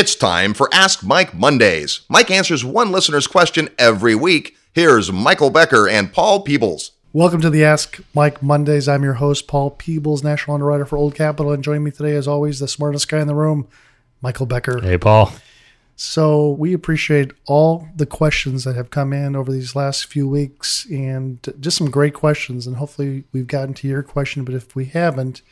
It's time for Ask Mike Mondays. Mike answers one listener's question every week. Here's Michael Becker and Paul Peebles. Welcome to the Ask Mike Mondays. I'm your host, Paul Peebles, National Underwriter for Old Capital, and joining me today, as always, the smartest guy in the room, Michael Becker. Hey, Paul. So we appreciate all the questions that have come in over these last few weeks, and just some great questions. And hopefully, we've gotten to your question. But if we haven't,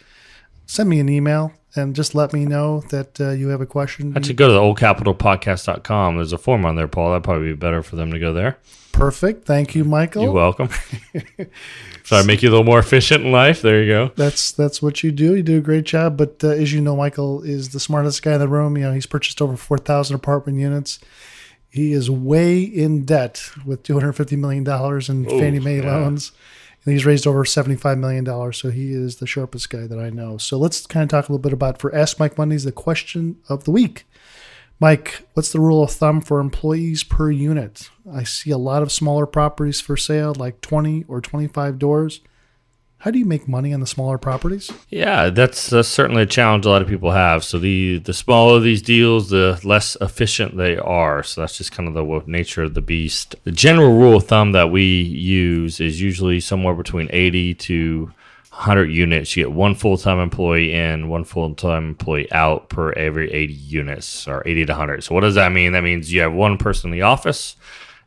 send me an email and just let me know that uh, you have a question. Actually, go to the oldcapitalpodcast.com. There's a form on there, Paul. That'd probably be better for them to go there. Perfect. Thank you, Michael. You're welcome. so I make you a little more efficient in life. There you go. That's that's what you do. You do a great job. But uh, as you know, Michael is the smartest guy in the room. You know, he's purchased over four thousand apartment units. He is way in debt with two hundred fifty million dollars in Ooh, Fannie Mae yeah. loans. And he's raised over $75 million. So he is the sharpest guy that I know. So let's kind of talk a little bit about for Ask Mike Mondays, the question of the week. Mike, what's the rule of thumb for employees per unit? I see a lot of smaller properties for sale, like 20 or 25 doors. How do you make money on the smaller properties? Yeah, that's certainly a challenge a lot of people have. So the the smaller these deals, the less efficient they are. So that's just kind of the nature of the beast. The general rule of thumb that we use is usually somewhere between 80 to 100 units. You get one full time employee in, one full time employee out per every 80 units, or 80 to 100. So what does that mean? That means you have one person in the office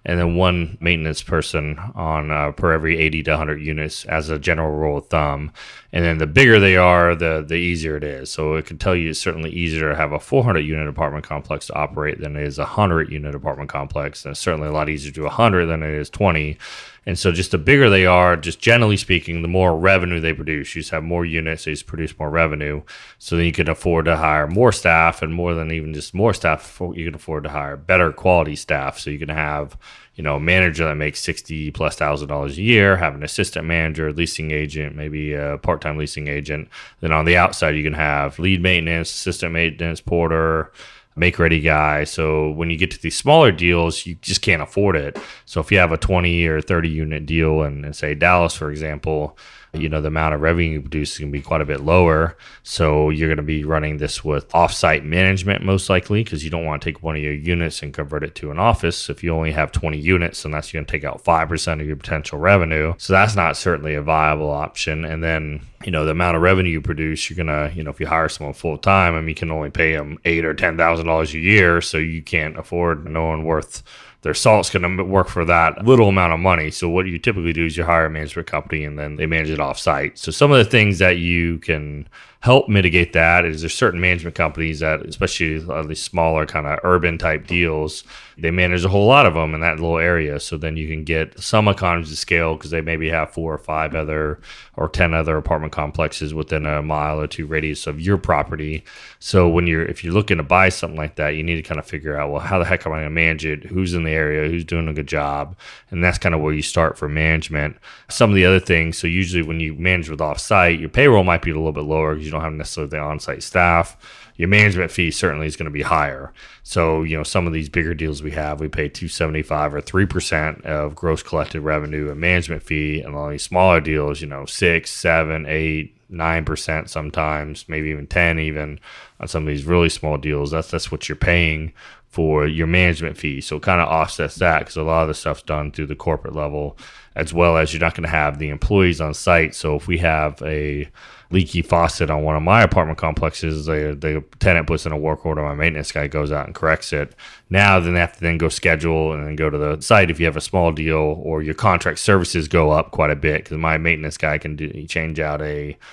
and then one maintenance person on uh, per every 80 to 100 units as a general rule of thumb. And then the bigger they are the the easier it is. So it can tell you it's certainly easier to have a 400 unit apartment complex to operate than it is a 100 unit apartment complex. And it's certainly a lot easier to do 100 than it is 20 and so just the bigger they are just generally speaking the more revenue they produce. You just have more units they just produce more revenue. So then you can afford to hire more staff and more than even just more staff you can afford to hire better quality staff. So you can have you know, a manager that makes sixty plus thousand dollars a year, have an assistant manager, leasing agent, maybe a part-time leasing agent. Then on the outside, you can have lead maintenance, assistant maintenance, porter, make ready guy. So when you get to these smaller deals, you just can't afford it. So if you have a twenty or thirty unit deal, and say Dallas, for example, you know the amount of revenue you produce is going to be quite a bit lower. So you're going to be running this with offsite management most likely because you don't want to take one of your units and convert it to an office. If you only have 20 units then that's going to take out 5% of your potential revenue. So that's not certainly a viable option. And then you know the amount of revenue you produce you're gonna you know if you hire someone full time I mean you can only pay them eight or ten thousand dollars a year so you can't afford no one worth their salt's going to work for that little amount of money. So what you typically do is you hire a management company and then they manage it off site. So some of the things that you can help mitigate that is there's certain management companies that especially uh, these smaller kind of urban type deals they manage a whole lot of them in that little area. So then you can get some economies of scale because they maybe have four or five other or 10 other apartment complexes within a mile or two radius of your property. So when you're if you're looking to buy something like that you need to kind of figure out well how the heck am i going to manage it? Who's in the area? Who's doing a good job? And that's kind of where you start for management. Some of the other things so usually when you manage with offsite your payroll might be a little bit lower because you don't have necessarily the on-site staff your management fee certainly is going to be higher. So you know some of these bigger deals we have we pay 275 or 3% of gross collected revenue and management fee and on these smaller deals you know six seven eight nine percent sometimes maybe even 10 even on some of these really small deals that's that's what you're paying for your management fee so it kind of offsets that because a lot of the stuff's done through the corporate level as well as you're not going to have the employees on site so if we have a leaky faucet on one of my apartment complexes. The, the tenant puts in a work order. My maintenance guy goes out and corrects it. Now, then they have to then go schedule and then go to the site if you have a small deal or your contract services go up quite a bit because my maintenance guy can do, change out a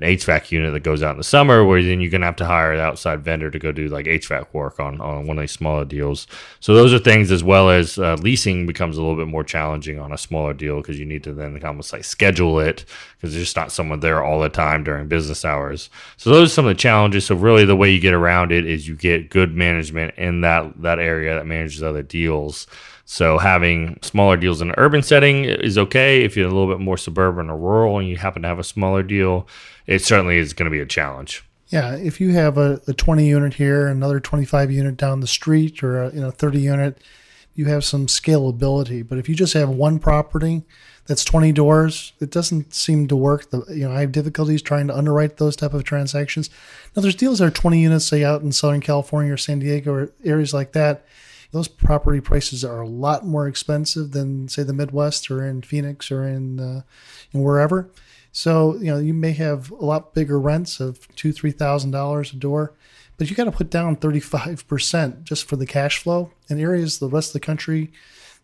an HVAC unit that goes out in the summer, where then you're gonna have to hire an outside vendor to go do like HVAC work on on one of these smaller deals. So those are things as well as uh, leasing becomes a little bit more challenging on a smaller deal because you need to then almost like schedule it because there's just not someone there all the time during business hours. So those are some of the challenges. So really, the way you get around it is you get good management in that that area that manages other deals. So having smaller deals in an urban setting is okay. If you're a little bit more suburban or rural and you happen to have a smaller deal, it certainly is going to be a challenge. Yeah, if you have a, a 20 unit here, another 25 unit down the street, or a you know 30 unit, you have some scalability. But if you just have one property That's 20 doors. It doesn't seem to work. The, you know, I have difficulties trying to underwrite those type of transactions. Now, there's deals that are 20 units, say out in Southern California or San Diego or areas like that. Those property prices are a lot more expensive than, say, the Midwest or in Phoenix or in, uh, in wherever. So, you know, you may have a lot bigger rents of two, three thousand dollars a door, but you got to put down 35% just for the cash flow. In areas, the rest of the country,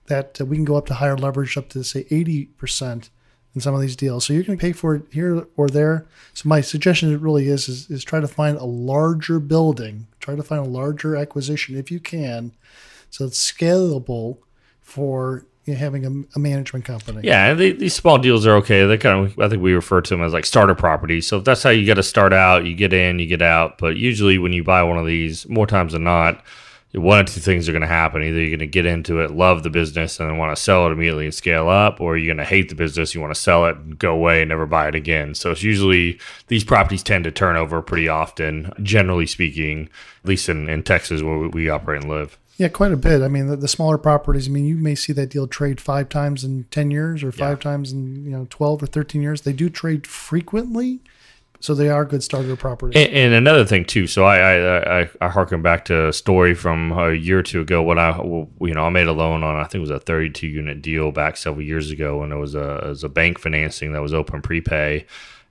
that uh, we can go up to higher leverage, up to say 80% in some of these deals. So you can pay for it here or there. So my suggestion really is, is, is try to find a larger building, try to find a larger acquisition if you can, so it's scalable for you know, having a, a, management company. Yeah, these small deals are okay. They kind of, I think we refer to them as like starter properties. So that's how you got to start out, you get in, you get out. But usually when you buy one of these, more times than not, one of two things are going to happen. Either you're going to get into it, love the business, and want to sell it immediately and scale up, or you're going to hate the business, you want to sell it and go away and never buy it again. So it's usually these properties tend to turn over pretty often, generally speaking, at least in, in Texas where we operate and live. Yeah, quite a bit. I mean, the, the, smaller properties. I mean, you may see that deal trade five times in ten years, or five yeah. times in you know twelve or thirteen years. They do trade frequently, so they are good starter properties. And, and another thing too. So I, I I I harken back to a story from a year or two ago when I you know I made a loan on I think it was a 32 unit deal back several years ago, and it was a it was a bank financing that was open prepay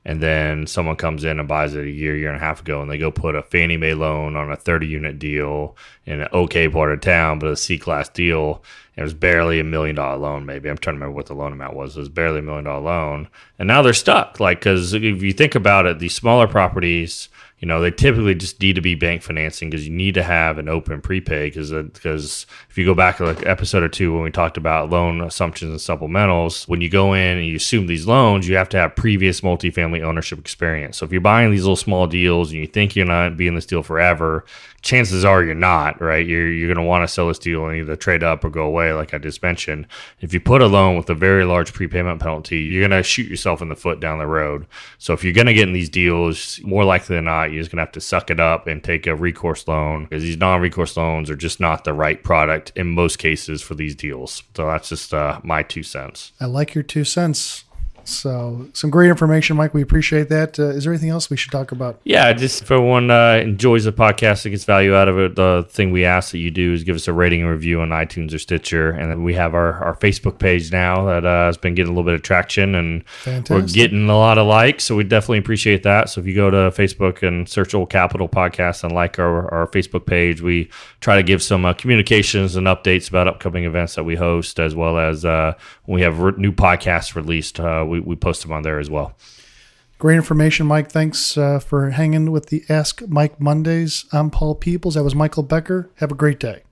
and then someone comes in and buys it a year, year and a half ago, and they go put a Fannie Mae loan on a 30 unit deal in an okay part of town, but a C class deal. and It was barely a million dollar loan, maybe. I'm trying to remember what the loan amount was. It was barely a million dollar loan. And now they're stuck. Like, because if you think about it, these smaller properties, you know, they typically just need to be bank financing because you need to have an open prepay because because if you go back to like episode or two when we talked about loan assumptions and supplementals, when you go in and you assume these loans, you have to have previous multifamily ownership experience. So if you're buying these little small deals and you think you're not be in this deal forever, chances are you're not, right? You're you're going to want to sell this deal and either trade up or go away, like I just mentioned. If you put a loan with a very large prepayment penalty, you're going to shoot yourself in the foot down the road. So if you're going to get in these deals, more likely than not, you're just going to have to suck it up and take a recourse loan because these non-recourse loans are just not the right product in most cases for these deals. So that's just uh, my two cents. I like your two cents. So, some great information, Mike. We appreciate that. Uh, is there anything else we should talk about? Yeah, just if everyone uh, enjoys the podcast and gets value out of it, the thing we ask that you do is give us a rating and review on iTunes or Stitcher. And then we have our, our Facebook page now that uh, has been getting a little bit of traction and Fantastic. we're getting a lot of likes. So, we definitely appreciate that. So, if you go to Facebook and search Old Capital Podcast and like our, our Facebook page, we try to give some uh, communications and updates about upcoming events that we host, as well as uh, when we have re- new podcasts released. We we, we post them on there as well. Great information, Mike. Thanks uh, for hanging with the Ask Mike Mondays. I'm Paul Peebles. That was Michael Becker. Have a great day.